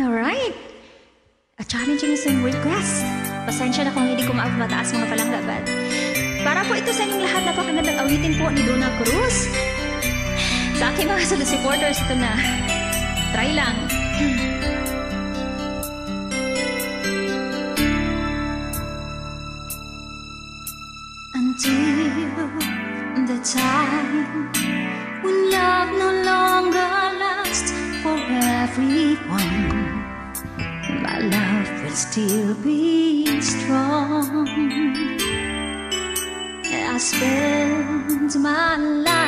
Alright. A challenging song request. Pasensya na kung hindi ko maaf mataas mga palangga, but... Para po ito sa inyong lahat, napakagandang awitin po ni Donna Cruz. Sa aking mga solo supporters, ito na. Try lang. Until the time my love will still be strong. I spend my life.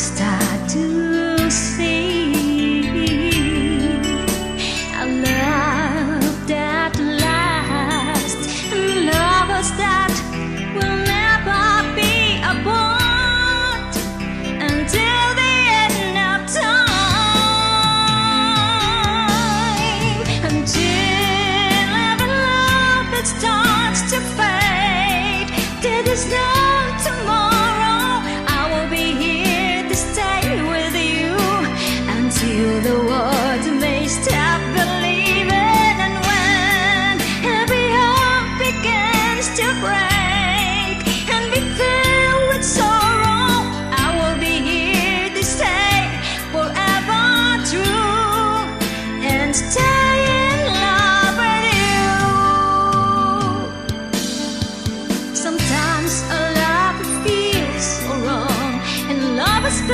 start to see a love that lasts, lovers that will never be apart until the end of time. Until love starts to fade, there is no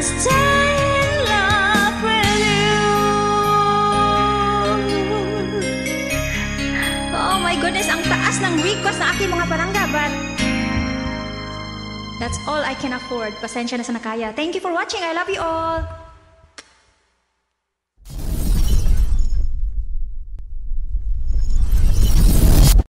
Oh ng request na aking mga palangga, that's all I can afford. Pasensya na sa nakaya. Thank you for watching. I love you all.